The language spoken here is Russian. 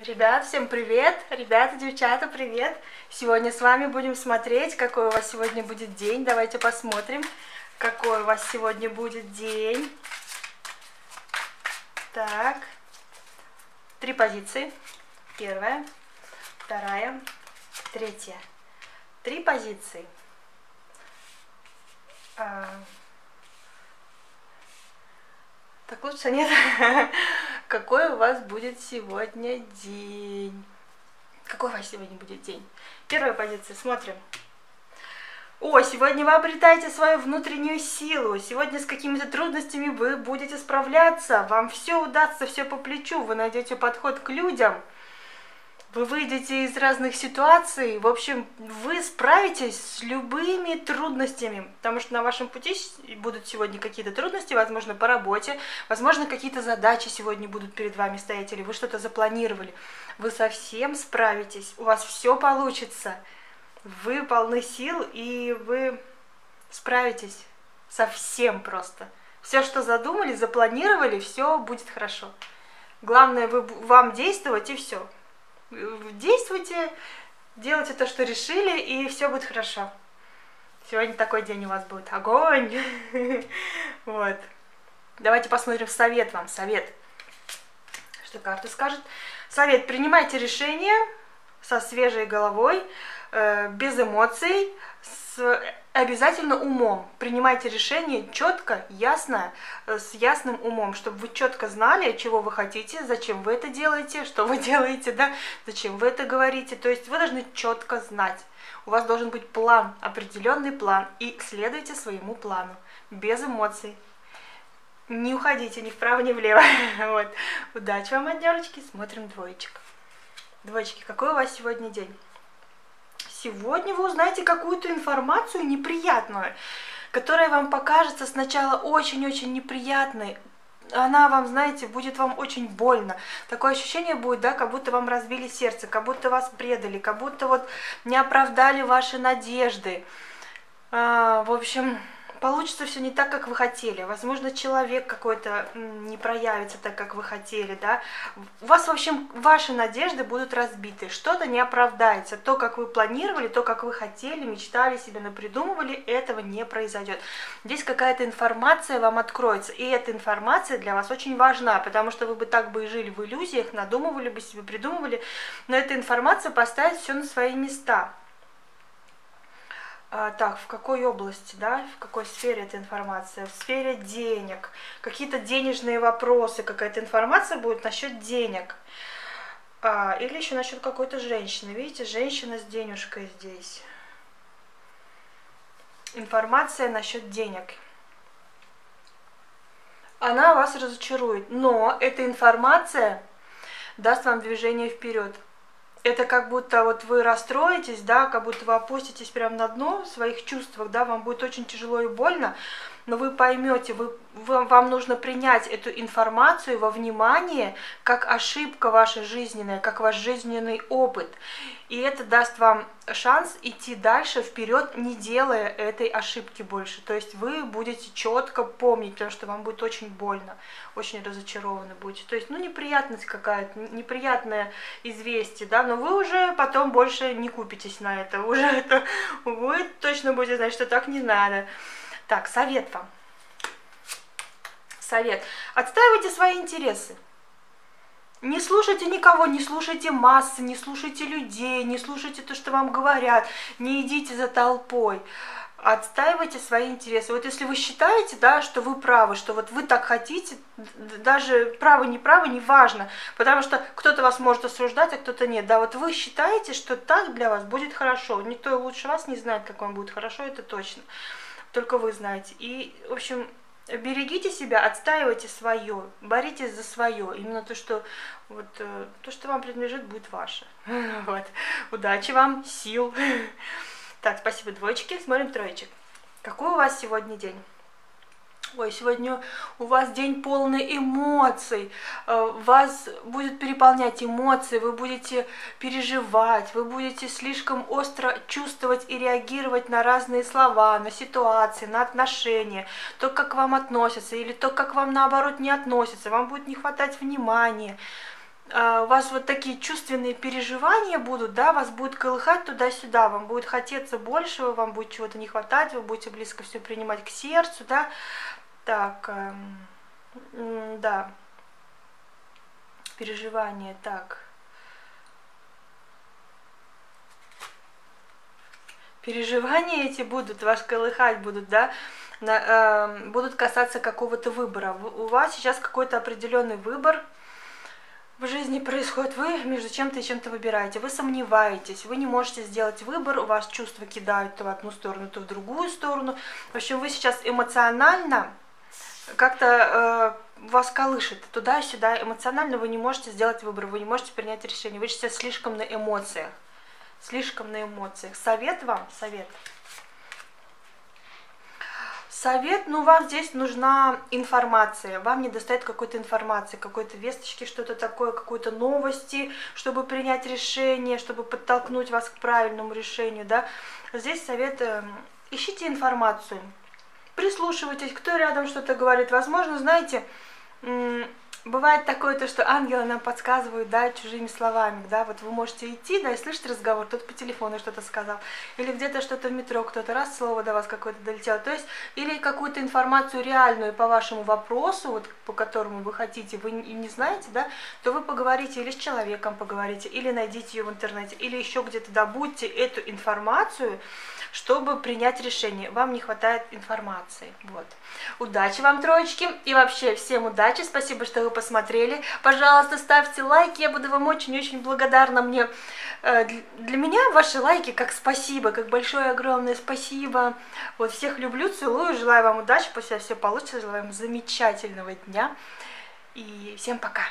Ребят, всем привет! Ребята, девчата, привет! Сегодня с вами будем смотреть, какой у вас сегодня будет день. Давайте посмотрим, какой у вас сегодня будет день. Так, три позиции. Первая, вторая, третья. Три позиции. А... Так лучше нет. какой у вас будет сегодня день. Какой у вас сегодня будет день? Первая позиция, смотрим. О, сегодня вы обретаете свою внутреннюю силу. Сегодня с какими-то трудностями вы будете справляться. Вам все удастся, все по плечу. Вы найдете подход к людям вы выйдете из разных ситуаций, в общем, вы справитесь с любыми трудностями, потому что на вашем пути будут сегодня какие-то трудности, возможно, по работе, возможно, какие-то задачи сегодня будут перед вами стоять, или вы что-то запланировали. Вы совсем справитесь, у вас все получится, вы полны сил, и вы справитесь совсем просто. Все, что задумали, запланировали, все будет хорошо. Главное, вы, вам действовать, и все действуйте, делайте то, что решили, и все будет хорошо. Сегодня такой день у вас будет. Огонь! Вот. Давайте посмотрим совет вам. Совет. Что карта скажет? Совет. Принимайте решение со свежей головой, э, без эмоций, с обязательно умом. Принимайте решение четко, ясно, э, с ясным умом, чтобы вы четко знали, чего вы хотите, зачем вы это делаете, что вы делаете, да, зачем вы это говорите. То есть вы должны четко знать. У вас должен быть план, определенный план, и следуйте своему плану, без эмоций. Не уходите ни вправо, ни влево. Вот. Удачи вам, однерочки. Смотрим двоечек. Двоечки, какой у вас сегодня день? Сегодня вы узнаете какую-то информацию неприятную, которая вам покажется сначала очень-очень неприятной, она вам, знаете, будет вам очень больно. Такое ощущение будет, да, как будто вам разбили сердце, как будто вас предали, как будто вот не оправдали ваши надежды. А, в общем, получится все не так, как вы хотели. Возможно, человек какой-то не проявится так, как вы хотели, да. У вас, в общем, ваши надежды будут разбиты, что-то не оправдается. То, как вы планировали, то, как вы хотели, мечтали себе, напридумывали, этого не произойдет. Здесь какая-то информация вам откроется, и эта информация для вас очень важна, потому что вы бы так бы и жили в иллюзиях, надумывали бы себе, придумывали, но эта информация поставит все на свои места. А, так, в какой области, да, в какой сфере эта информация? В сфере денег, какие-то денежные вопросы, какая-то информация будет насчет денег. А, или еще насчет какой-то женщины. Видите, женщина с денежкой здесь. Информация насчет денег. Она вас разочарует, но эта информация даст вам движение вперед это как будто вот вы расстроитесь, да, как будто вы опуститесь прямо на дно в своих чувствах, да, вам будет очень тяжело и больно, но вы поймете, вы, вы, вам нужно принять эту информацию во внимание, как ошибка ваша жизненная, как ваш жизненный опыт. И это даст вам шанс идти дальше, вперед, не делая этой ошибки больше. То есть вы будете четко помнить, потому что вам будет очень больно, очень разочарованы будете. То есть, ну, неприятность какая-то, неприятное известие, да, но вы уже потом больше не купитесь на это. Уже это вы точно будете знать, что так не надо. Так, совет вам. Совет. Отстаивайте свои интересы. Не слушайте никого, не слушайте массы, не слушайте людей, не слушайте то, что вам говорят, не идите за толпой. Отстаивайте свои интересы. Вот если вы считаете, да, что вы правы, что вот вы так хотите, даже правы, не правы, не важно, потому что кто-то вас может осуждать, а кто-то нет. Да, вот вы считаете, что так для вас будет хорошо. Никто лучше вас не знает, как вам будет хорошо, это точно только вы знаете. И, в общем, берегите себя, отстаивайте свое, боритесь за свое. Именно то, что вот э, то, что вам принадлежит, будет ваше. Вот. Удачи вам, сил. Так, спасибо, двоечки. Смотрим троечек. Какой у вас сегодня день? Ой, сегодня у вас день полный эмоций, э, вас будет переполнять эмоции, вы будете переживать, вы будете слишком остро чувствовать и реагировать на разные слова, на ситуации, на отношения, то, как к вам относятся, или то, как вам наоборот не относятся, вам будет не хватать внимания. а, у вас вот такие чувственные переживания будут, да, вас будет колыхать туда-сюда, вам будет хотеться большего, вам будет чего-то не хватать, вы будете близко все принимать к сердцу, да. Так, эм, да, переживания, так. Переживания эти будут, вас колыхать будут, да, на, э, будут касаться какого-то выбора. У вас сейчас какой-то определенный выбор, в жизни происходит, вы между чем-то и чем-то выбираете, вы сомневаетесь, вы не можете сделать выбор, у вас чувства кидают то в одну сторону, то в другую сторону. В общем, вы сейчас эмоционально как-то э, вас колышет туда сюда, эмоционально вы не можете сделать выбор, вы не можете принять решение, вы сейчас слишком на эмоциях, слишком на эмоциях. Совет вам, совет. Совет, ну, вам здесь нужна информация, вам не достает какой-то информации, какой-то весточки, что-то такое, какой-то новости, чтобы принять решение, чтобы подтолкнуть вас к правильному решению, да. Здесь совет, э, ищите информацию, прислушивайтесь, кто рядом что-то говорит. Возможно, знаете, бывает такое, то, что ангелы нам подсказывают, да, чужими словами, да, вот вы можете идти, да, и слышать разговор, кто-то по телефону что-то сказал, или где-то что-то в метро, кто-то раз слово до вас какое-то долетело, то есть, или какую-то информацию реальную по вашему вопросу, вот по которому вы хотите, вы не знаете, да, то вы поговорите или с человеком поговорите, или найдите ее в интернете, или еще где-то добудьте эту информацию, чтобы принять решение. Вам не хватает информации. Вот. Удачи вам, троечки. И вообще всем удачи. Спасибо, что вы посмотрели. Пожалуйста, ставьте лайки. Я буду вам очень-очень благодарна. Мне э, для меня ваши лайки как спасибо, как большое огромное спасибо. Вот всех люблю, целую, желаю вам удачи, пусть у все получится, желаю вам замечательного дня. И всем пока.